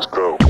Let's go.